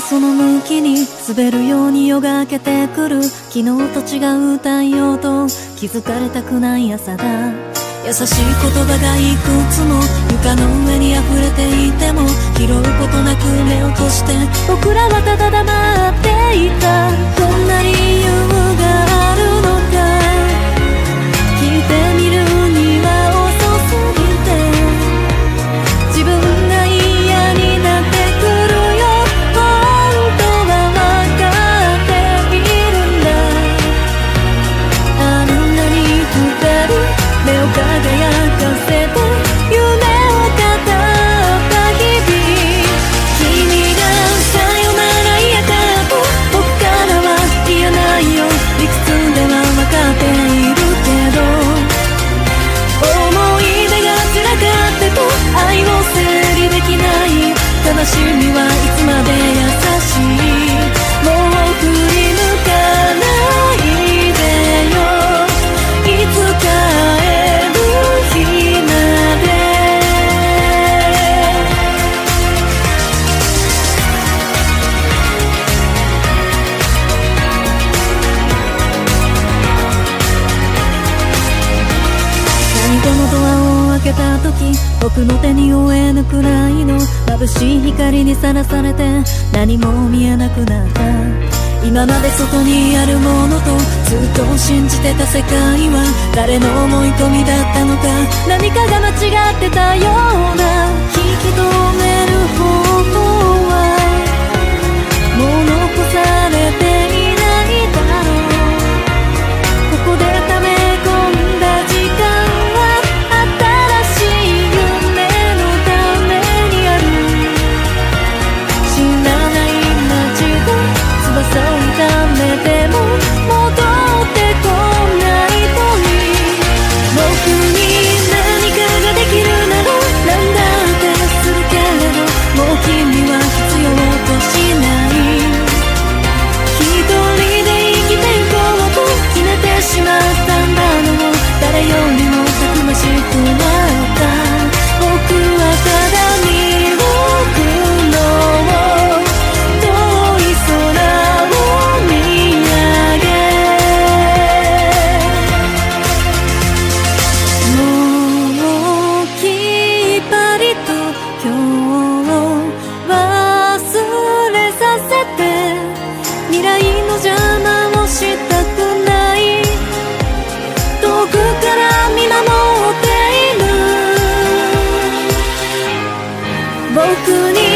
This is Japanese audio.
その向きに滑るように夜が明けてくる。昨日と違う太陽と気づかれたくない朝だ。優しい言葉がいくつも床の上に溢れていても拾うことなく目を閉じて僕らはただ黙っていた。のドアを開けた時僕の手に負えぬくらいの眩しい光にさらされて何も見えなくなった。今まで外にあるものとずっと信じてた世界は誰の思い込みだったのか何かが間違ってたよ僕に